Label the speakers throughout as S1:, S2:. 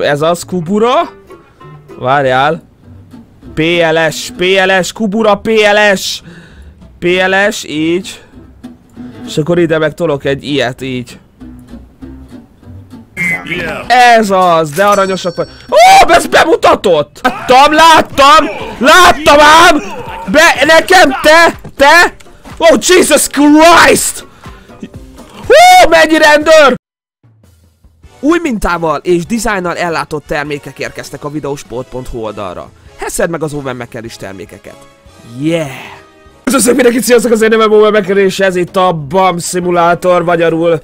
S1: Ez az, Kubura. Várjál. PLS, PLS, Kubura, PLS. PLS, így. És akkor ide meg tolok egy ilyet, így. Ez az, de aranyosak vagy. Ó, ez bemutatott! Láttam, láttam! Láttam ám! Be, nekem, te, te! Oh, Jesus Christ! Hú, mennyi rendőr! Új mintával és dizájnnal ellátott termékek érkeztek a videosport.hu oldalra. Heszed meg az Owen is termékeket. Yeah! Köszönöm mindenkit, sziasztok, az én nevem Owen és ez itt a BAM szimulátor, magyarul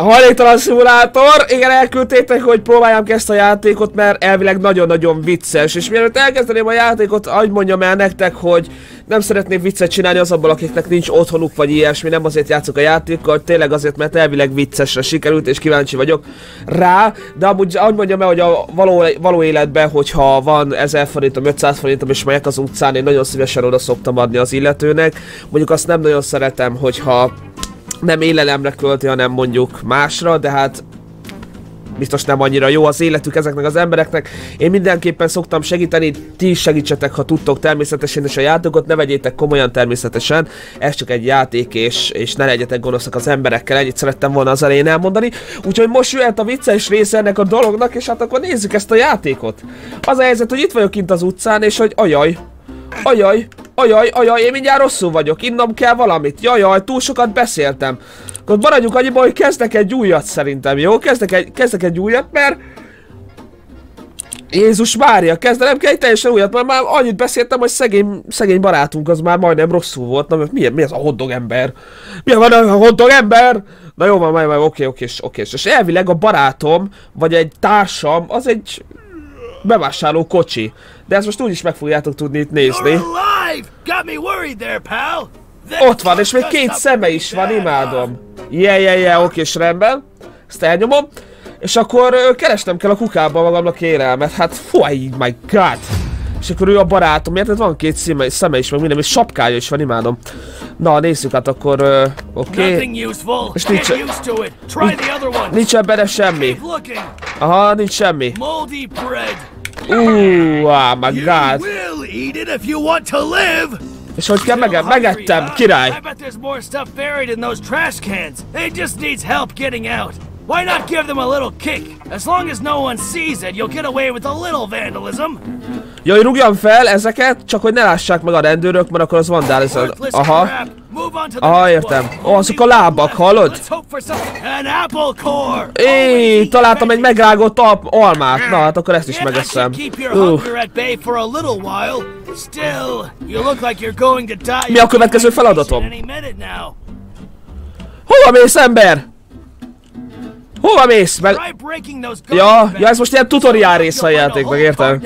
S1: a hajléktalan szimulátor, igen elküldtétek, hogy próbáljam ki ezt a játékot, mert elvileg nagyon-nagyon vicces, és mielőtt elkezdeném a játékot, ahogy mondjam el nektek, hogy nem szeretnék viccet csinálni az abból, akiknek nincs otthonuk vagy ilyesmi, nem azért játszok a játékkal, tényleg azért, mert elvileg viccesre sikerült, és kíváncsi vagyok rá, de amúgy ahogy mondjam el, hogy a való, való életben, hogyha van 1000 forintom, 500 forintom, és megyek az utcán, én nagyon szívesen oda szoktam adni az illetőnek, mondjuk azt nem nagyon szeretem, hogyha nem élelemre költi, hanem mondjuk másra, de hát biztos nem annyira jó az életük ezeknek az embereknek. Én mindenképpen szoktam segíteni, ti is segítsetek, ha tudtok természetesen, és a játékot ne vegyétek komolyan természetesen. Ez csak egy játék, és, és ne legyetek gonoszak az emberekkel, ennyit szerettem volna az elején elmondani. Úgyhogy most jöhet a vicces része ennek a dolognak, és hát akkor nézzük ezt a játékot. Az a helyzet, hogy itt vagyok kint az utcán, és hogy ajaj, ajaj, Ajaj, ajaj, én mindjárt rosszul vagyok, innom kell valamit. Jajaj, túl sokat beszéltem. Akkor maradjunk annyiban, hogy kezdek egy újat szerintem, jó? Kezdek egy, kezdek egy újat, mert... Jézus Mária, kezdenem kell egy teljesen újat, mert már annyit beszéltem, hogy szegény, szegény barátunk az már majdnem rosszul volt. Na, mi, mi ez a hoddog ember? Mi van a hoddog ember? Na jó, már, már, már oké, oké, oké. És elvileg a barátom, vagy egy társam, az egy bevásárló kocsi. De ezt most úgyis meg fogjátok tudni itt nézni. Ott van, és még két szeme is van, imádom. Yeah, yeah, yeah, oké, és rendben. Ezt elnyomom. És akkor keresnem kell a kukába magamnak élelmet. Hát, fúj, my god. És akkor ő a barátom, miért? Van két szeme, szeme is, meg minden, és sapkája is van, imádom. Na, nézzük hát akkor, oké. Okay. És nincs, nincs, ebben semmi. Aha, nincs semmi. Ooh, oh my god. És hogy kell meg megettem, király. I bet there's more stuff buried in those trash cans. It just needs help getting out. Why not give them a little kick? As long as no one sees it, you'll get away with a little vandalism. Jaj, rúgjam fel ezeket, csak hogy ne lássák meg a rendőrök, mert akkor az vandalizm. Aha. Aha, értem. Ó, oh, azok a lábak, hallod? Éj, találtam egy megrágott almát. Na, hát akkor ezt is megeszem. Uh. Mi a következő feladatom? Hova mész, ember? Hova mész? Meg... Ja, ja, ez most ilyen tutoriál része a játéknak, értem?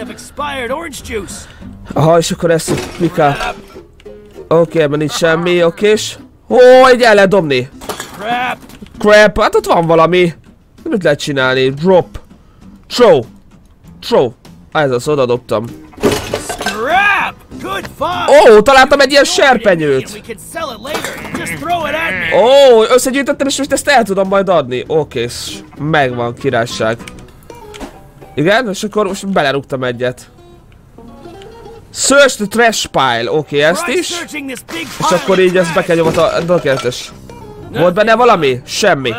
S1: Aha, és akkor ezt mi kell? Oké, okay, ebben nincs semmi, oké, és... Hogy el lehet dobni? Crap, hát ott van valami. Mit lehet csinálni? Drop. Throw. Throw. Ah, ez az, oda dobtam. Ó, oh, találtam egy ilyen serpenyőt. Ó, oh, összegyűjtöttem és most ezt el tudom majd adni. Oké, okay, megvan, királyság. Igen, és akkor most belerúgtam egyet. Search the trash pile. Oké, okay, ezt is. És akkor így ezt be kell nyomod a tökéletes. Volt benne valami? Semmi.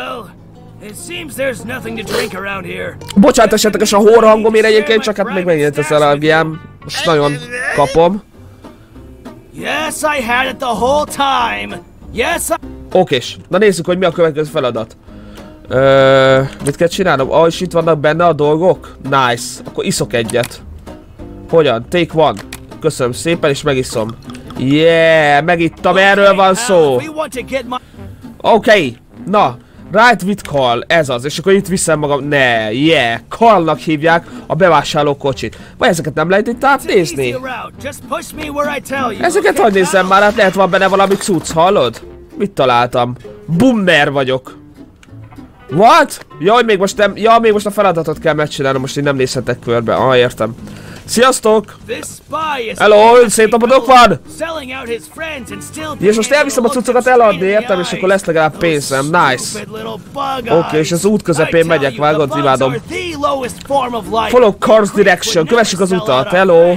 S1: Bocsánat esetleg a hóra hangomért egyébként, csak hát még megint ez alábbjám. Most nagyon kapom. Yes, I had it the whole time. Yes, I... Okés. Na nézzük, hogy mi a következő feladat. Ö, mit kell csinálnom? Ah, és itt vannak benne a dolgok? Nice. Akkor iszok egyet. Hogyan? Take one. Köszönöm szépen, és megiszom. Yeah, megittam, erről van szó. Oké. Okay. Na, Right with call, ez az, és akkor itt viszem magam, ne, yeah, callnak hívják a bevásárló kocsit. Vagy ezeket nem lehet itt átnézni? Ezeket hogy nézem már, hát lehet van benne valami cucc, hallod? Mit találtam? Bummer vagyok. What? Jaj, még most nem, ja, még most a feladatot kell megcsinálnom, most így nem nézhetek körbe. Ah, értem. Sziasztok! Hello, szétnapadok van! És most elviszem a cuccokat eladni, értem, és akkor lesz legalább pénzem. Nice. Oké, és az út közepén megyek, vágod, imádom. Follow cars direction, kövessük az utat, hello.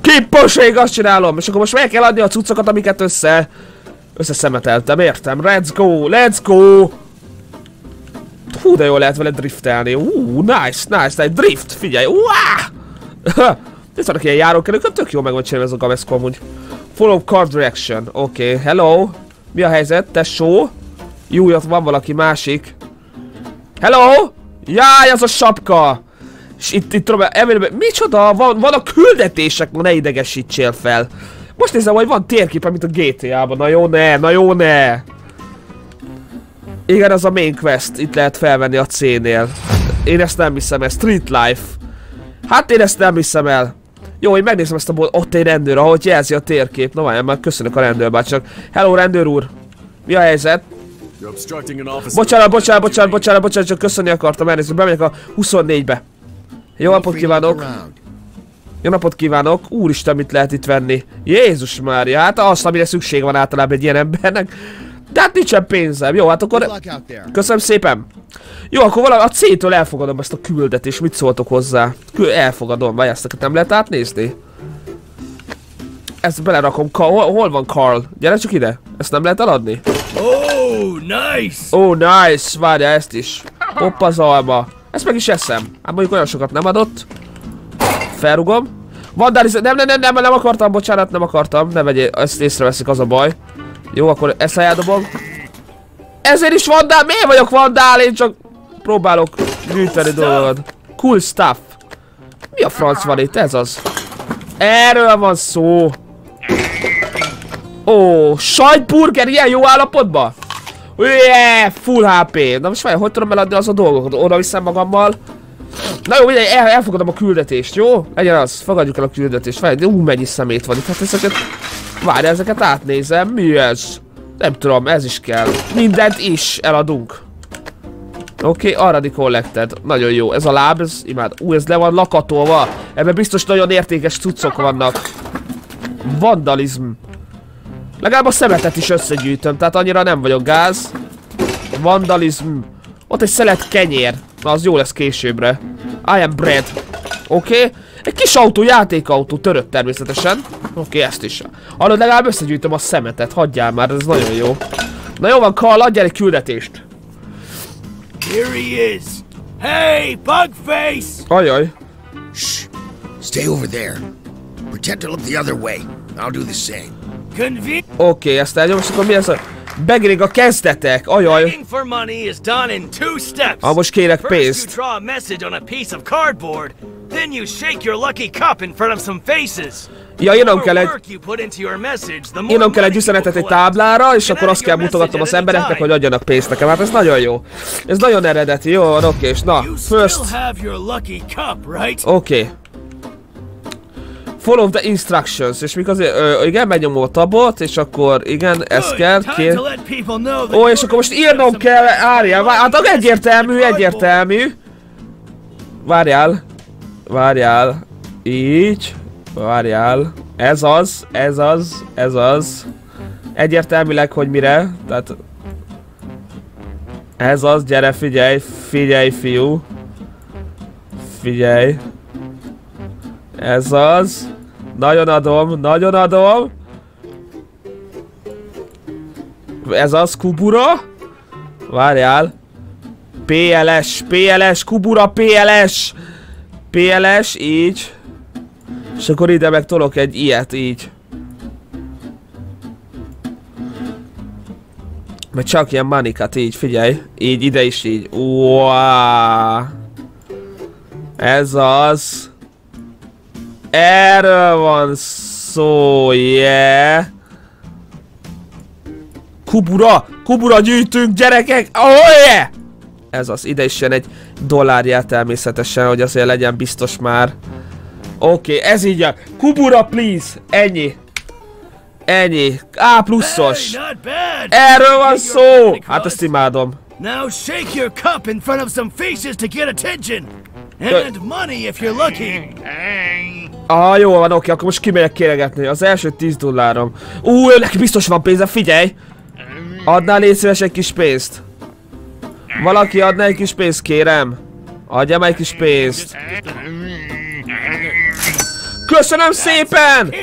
S2: Keep pushing,
S1: azt csinálom. És akkor most meg kell adni a cuccokat, amiket össze... Összeszemeteltem, értem. Let's go, let's go! Hú, de jól lehet vele driftelni. Ú, nice, nice, nice. Drift, figyelj. Uá! Itt vannak ilyen járókerők, tök jó meg van csinálni ez a Gavesco amúgy. Follow car direction. Oké, okay. hello. Mi a helyzet? Tesó? Jó, ott van valaki másik. Hello! Jaj, az a sapka! És itt, itt tudom, elmélem, micsoda? Van, van a küldetések, ne idegesítsél fel. Most nézem, hogy van térkép, mint a GTA-ban. Na jó, ne, na jó, ne. Igen, az a main quest. Itt lehet felvenni a C-nél. Én ezt nem hiszem el. Street Life. Hát én ezt nem hiszem el. Jó, én megnézem ezt a bolt. Ott egy rendőr, ahogy jelzi a térkép. Na várjál, már köszönök a rendőrbácsnak. Hello, rendőr úr. Mi a helyzet? Bocsánat, bocsánat, bocsánat, bocsánat, bocsánat, csak köszönni akartam elnézni. Bemegyek a 24-be. Jó napot kívánok! Jó napot kívánok! Úristen, mit lehet itt venni? Jézus Mária, hát azt, amire szükség van általában egy ilyen embernek. De hát nincsen pénzem. Jó, hát akkor... Köszönöm szépen. Jó, akkor valami a C-től elfogadom ezt a küldetést. Mit szóltok hozzá? Kül elfogadom. Vagy ezt nem lehet átnézni? Ezt belerakom. Ka hol, hol van Carl? Gyere csak ide. Ezt nem lehet eladni?
S2: Oh, nice!
S1: Oh, nice. Várja ezt is. Hoppa az alma. Ezt meg is eszem. Hát mondjuk olyan sokat nem adott. Felrugom. Vandaliz... Nem, nem, nem, nem, nem akartam, bocsánat, nem akartam. Ne vegyél, ezt észreveszik, az a baj. Jó, akkor ezt eldobom. Ezért is vandál, miért vagyok vandál? Én csak próbálok gyűjteni dolgokat. Cool stuff. Mi a franc van itt? Ez az. Erről van szó. Ó, sajtburger ilyen jó állapotban? Yeah, full HP. Na most várj, hogy tudom eladni az a dolgokat? Oda viszem magammal. Na jó, ugye, el, elfogadom a küldetést, jó? Legyen az, fogadjuk el a küldetést. De ú, mennyi szemét van itt. Hát ezeket... Várj, ezeket átnézem. Mi ez? Nem tudom, ez is kell. Mindent is eladunk. Oké, okay, Aradi Collected. Nagyon jó. Ez a láb, ez imád. Ú, ez le van lakatolva. Ebben biztos nagyon értékes cuccok vannak. Vandalizm. Legalább a szemetet is összegyűjtöm, tehát annyira nem vagyok gáz. Vandalizm. Ott egy szelet kenyér. Na, az jó lesz későbbre. I am bread. Oké. Okay. Egy kis autó, játékautó, törött természetesen. Oké, okay, ezt is. Hallod, legalább összegyűjtöm a szemetet. Hagyjál már, ez nagyon jó. Na jó van, Carl, adjál egy küldetést.
S2: Here he is. Hey, Bugface!
S1: Ajaj.
S3: Shh. Stay over there. Pretend to look the other way. I'll do the same.
S1: Oké, okay, ezt elnyom, és akkor mi ez a... Begrik a kezdetek, ajaj. Ah, most kérek pénzt.
S2: then you shake your lucky cup in front of some faces.
S1: Ja, írnom kell egy... Írnom kell egy üzenetet egy táblára, és akkor azt kell mutogatnom az embereknek, hogy adjanak pénzt nekem. Hát ez nagyon jó. Ez nagyon eredeti, jó van, oké, és na, first... Oké. Okay. Follow the instructions, és mikor azért, ö, igen, megnyomom a tabot, és akkor igen, ez kell, kér... Ó, és akkor most írnom kell,
S2: cash
S1: várjál, várjál, hát egyértelmű, egyértelmű. Várjál, várjál, így, várjál, ez az, ez az, ez az. Egyértelműleg, hogy mire, tehát... Ez az, gyere, figyelj, figyelj, fiú. Figyelj. Ez az. Nagyon adom, nagyon adom. Ez az, Kubura. Várjál. PLS, PLS, Kubura, PLS. PLS, így. És akkor ide meg tolok egy ilyet, így. Mert csak ilyen manikat, így, figyelj. Így, ide is így. Wow. Ez az. Erről van szó, yeah. Kubura! Kubura gyűjtünk, gyerekek! Oh yeah! Ez az, ide is jön egy dollárját természetesen, hogy azért legyen biztos már. Oké, okay, ez így a Kubura, please! Ennyi. Ennyi. A pluszos. Erről van szó! Hát ezt imádom.
S2: Now shake your cup in front of some faces to get attention. And money if you're lucky.
S1: Ah, jó van, oké, akkor most kimegyek kéregetni. Az első 10 dollárom. Ú, neki biztos van pénze, figyelj! Adnál légy szíves egy kis pénzt? Valaki adna egy kis pénzt, kérem? Adjam egy kis pénzt. Köszönöm szépen!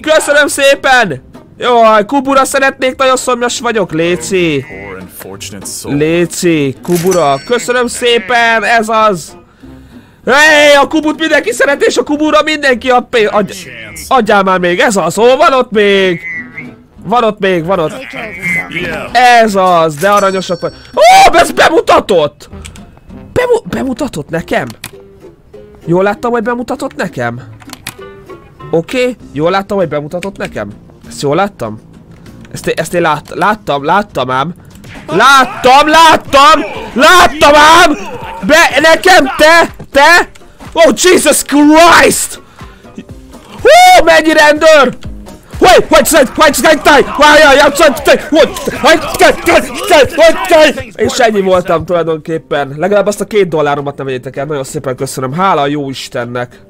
S1: Köszönöm szépen! Jaj, Kubura szeretnék, nagyon szomjas vagyok, Léci! Léci, Kubura, köszönöm szépen, ez az! Hey, a kubut mindenki szeret, és a kubura mindenki ad pénzt. Adj, adjál már még, ez az, hol van ott még? Van ott még, van ott. Ez az, de aranyosak vagy. Ó, ez bemutatott! Bemu bemutatott nekem? Jól láttam, hogy bemutatott nekem? Oké, okay, jól láttam, hogy bemutatott nekem? Ezt jól láttam? Ezt, ezt én lát, láttam, láttam ám. Láttam, láttam! Láttam ám! Be, nekem, te, te! Oh, Jesus Christ! Hú, mennyi rendőr! Wait, wait, wait, wait, wait, wait, wait, wait, És ennyi voltam tulajdonképpen. Legalább azt a két dolláromat nem vegyétek el, nagyon szépen köszönöm. Hála a jó Istennek.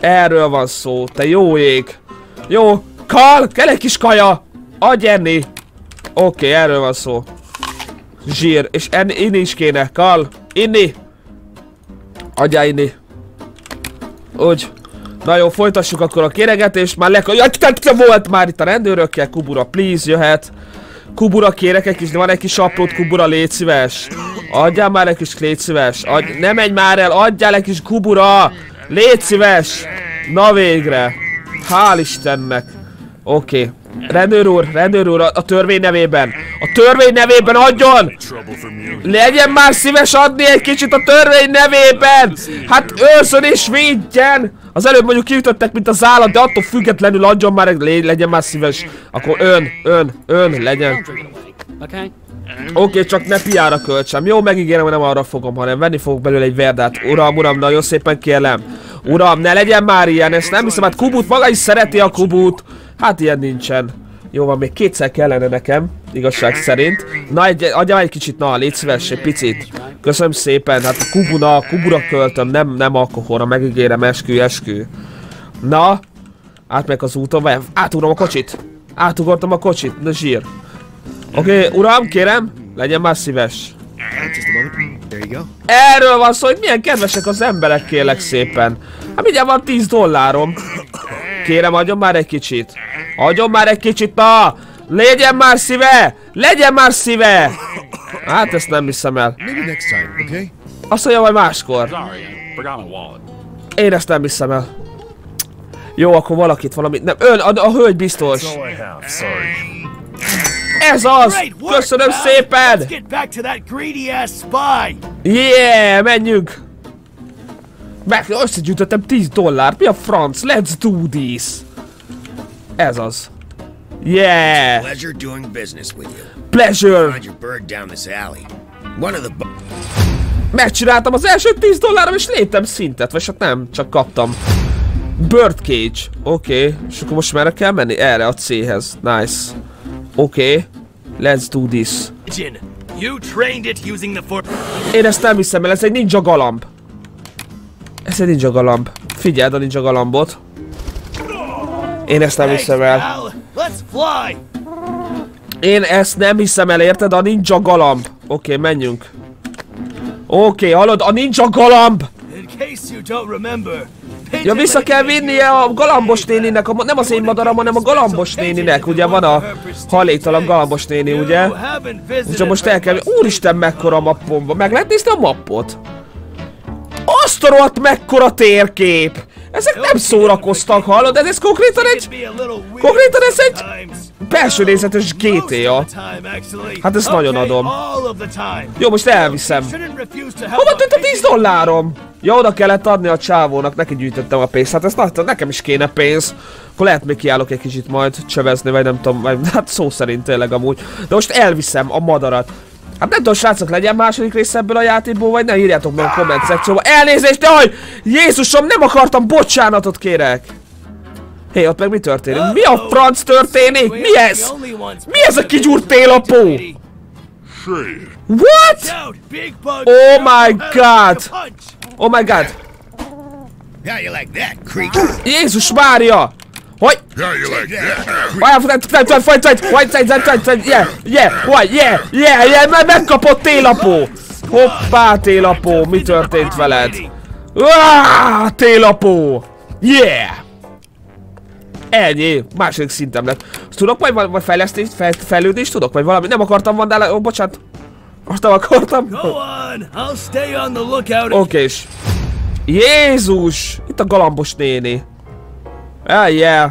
S1: Erről van szó, te jó ég. Jó, kal, kell egy kis kaja. Adj enni. Oké, okay, erről van szó. Zsír, és enni, inni is kéne, kal inni. Adjál inni. Úgy. Na jó, folytassuk akkor a kéregetést, már le... Jaj, volt már itt a rendőrökkel, Kubura, please, jöhet. Kubura, kérek egy kis, van egy kis aprót, Kubura, légy szíves. Adjál már egy kis, légy szíves. Adj, ne menj már el, adjál egy kis Kubura. Légy szíves. Na végre. Hál' Istennek. Oké. Okay. Rendőr úr, rendőr úr, a, törvény nevében. A törvény nevében adjon! Legyen már szíves adni egy kicsit a törvény nevében! Hát őszön és védjen! Az előbb mondjuk kiütöttek, mint az állat, de attól függetlenül adjon már, lé- legyen már szíves. Akkor ön, ön, ön, legyen. Oké, okay, csak ne piára költsem. Jó, megígérem, hogy nem arra fogom, hanem venni fogok belőle egy verdát. Uram, uram, nagyon szépen kérlem. Uram, ne legyen már ilyen, ezt nem hiszem, hát Kubut maga is szereti a Kubut. Hát ilyen nincsen. Jó van, még kétszer kellene nekem, igazság szerint. Na, egy, adjam egy kicsit, na, légy szíves, egy picit. Köszönöm szépen, hát Kubuna, Kubura költöm, nem, nem alkoholra, megígérem, eskü, eskü. Na, átmegyek az úton, vagy átugrom a kocsit. Átugortam a kocsit, na zsír. Oké, okay, uram, kérem, legyen már szíves. Erről van szó, hogy milyen kedvesek az emberek, kérlek szépen. Hát mindjárt van 10 dollárom. Kérem, adjon már egy kicsit. Adjon már egy kicsit, na! Legyen már szíve! Legyen már szíve! Hát ezt nem hiszem el.
S3: Maybe next time, okay?
S1: Azt mondja, majd máskor.
S4: Sorry, I forgot my wallet.
S1: Én ezt nem hiszem el. Jó, akkor valakit valamit nem. Ön, a, a hölgy biztos. Ez az! Köszönöm szépen!
S2: Let's get back to that greedy ass spy.
S1: Yeah, menjünk! Meg összegyűjtöttem 10 dollárt, mi a franc? Let's do this! Ez az. Yeah!
S3: Pleasure doing business with you.
S1: Pleasure!
S3: Find your bird down this alley. One of the bu-
S1: Megcsináltam az első 10 dollárom és léptem szintet, vagy hát nem, csak kaptam. Birdcage. Oké, okay. és akkor most merre kell menni? Erre a C-hez. Nice. Oké. Okay. Let's do this.
S2: Jin, you trained it using the for.
S1: Én ezt nem hiszem el, ez egy ninja galamb. Ez egy ninja galamb. Figyeld a ninja galambot. Én ezt nem hiszem el. Én ezt nem hiszem el, érted? A ninja galamb. Oké, okay, menjünk. Oké, okay, hallod? A ninja galamb!
S2: In case you don't remember.
S1: Ja, vissza kell vinnie a galambos néninek, a, nem az én madaram, hanem a galambos néninek, ugye van a haléktalan galambos néni, ugye? Csak most el kell... Úristen, mekkora mappom van. Meg lehet nézni a mappot? Azt a rohadt mekkora térkép! Ezek nem szórakoztak, hallod? Ez, ez konkrétan egy... Konkrétan ez egy belső nézetes GTA. Hát ezt nagyon adom. Jó, most elviszem. Hova tűnt a 10 dollárom? Ja, oda kellett adni a csávónak, neki gyűjtöttem a pénzt. Hát ezt na, nekem is kéne pénz. Akkor lehet még kiállok egy kicsit majd csövezni, vagy nem tudom, vagy, hát szó szerint tényleg amúgy. De most elviszem a madarat. Hát nem tudom, srácok, legyen második rész ebből a játékból, vagy ne írjátok meg a komment szekcióba. Elnézést, jaj! Jézusom, nem akartam, bocsánatot kérek! Hé, hey, ott meg mi történik? Mi a franc történik? Mi ez? Mi ez a kigyúrt télapó? What? Oh my god! Oh my god! Jézus Mária! Hogy? Why, why, why, why, why, why, why, why, why, yeah, yeah, why, yeah, yeah, yeah, mert megkapott télapó! Hoppá, télapó, mi történt veled? Uáááá, télapó! Yeah! Ennyi, második szintem lett. Tudok majd vagy fejlesztést, fejlődést tudok, vagy valami? Nem akartam vandál, ó, bocsánat. Most nem akartam. Oké, okay és... Jézus! Itt a galambos néni. Ah, yeah.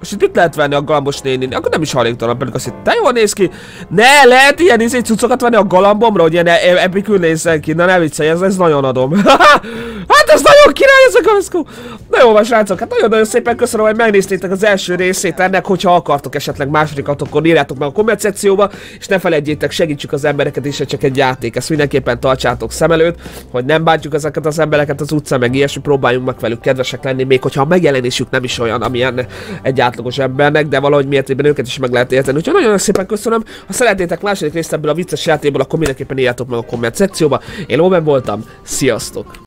S1: Most itt lehet venni a galambos néni? Akkor nem is hajléktalan, pedig azt hitt, te jól néz ki. Ne, lehet ilyen izé cuccokat venni a galambomra, hogy ilyen e- e- epikül nézzen ki. Na ne viccelj, ez, ez nagyon adom. hát ez nagyon király ez a kaszkó. Na jó van srácok, hát nagyon-nagyon szépen köszönöm, hogy megnéztétek az első részét ennek, hogyha akartok esetleg másodikat, akkor írjátok meg a komment szekcióba, és ne felejtjétek, segítsük az embereket is, csak egy játék. Ezt mindenképpen tartsátok szem előtt, hogy nem bántjuk ezeket az embereket az utcán, meg ilyesmi, próbáljunk meg velük kedvesek lenni, még hogyha a megjelenésük nem is olyan, amilyen egy átlagos embernek, de valahogy mértékben őket is meg lehet érteni. Úgyhogy nagyon szépen köszönöm. Ha szeretnétek második részt ebből a vicces játékból, akkor mindenképpen írjátok meg a komment szekcióba. Én Omen voltam, sziasztok!